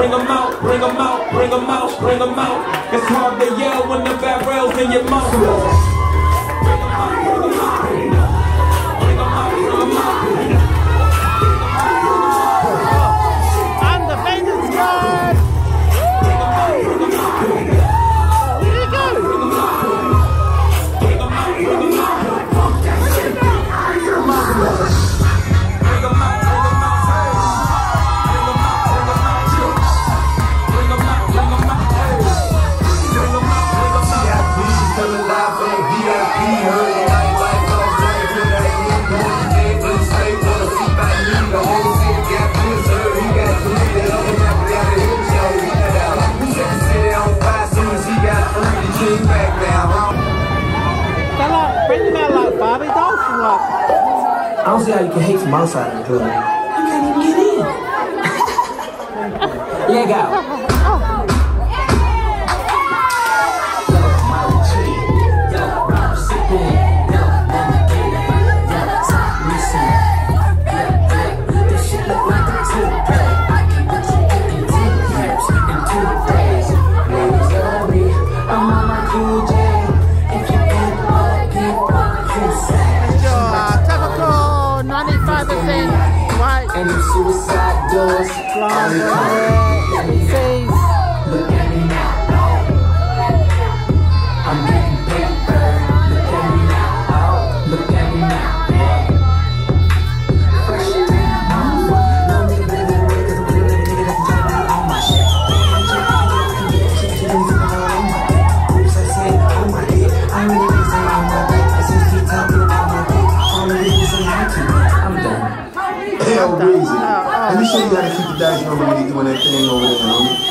bring them out, bring them out, bring them out, bring them out. It's hard to yell when the barrel's in your mouth. I don't see how you can hate from outside of the club. You can't even get in. yeah, go. Cool Seven. White. And suicide doors. Fly This nigga over there, homie.